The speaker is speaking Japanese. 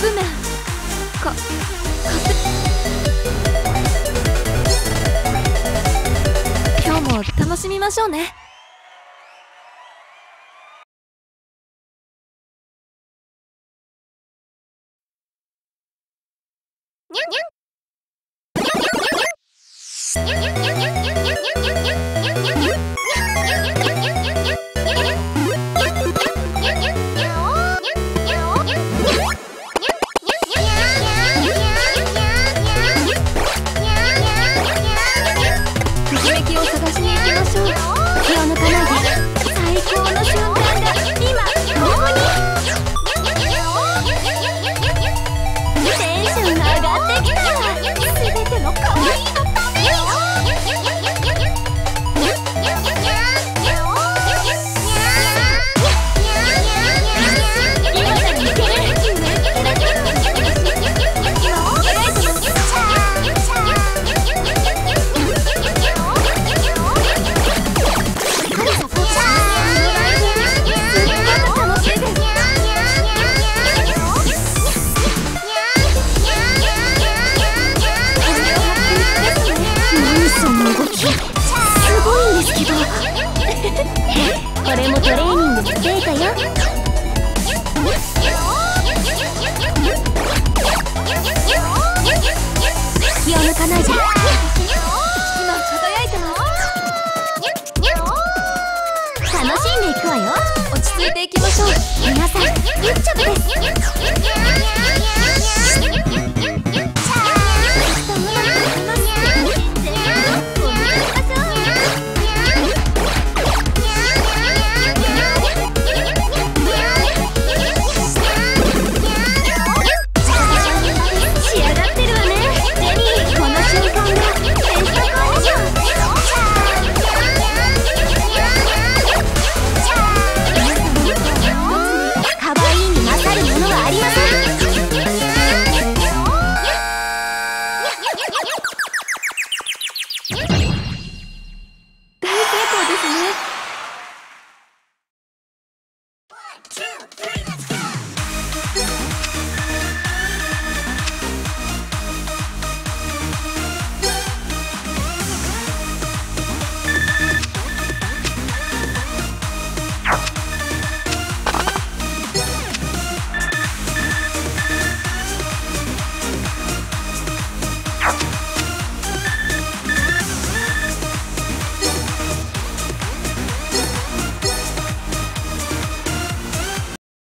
ブメかか今日も楽しみましょうね。にゃんにゃんにゃんにゃんにゃんにゃんにゃんにゃんにゃんにゃんにゃんにゃんにゃんにテンション上がってきたすべての可愛いのためよ。けこれもトレーニングの成果よ。気を抜かない楽しんでいくわよ。落ち着いていきましょう。皆さんゆっちゃ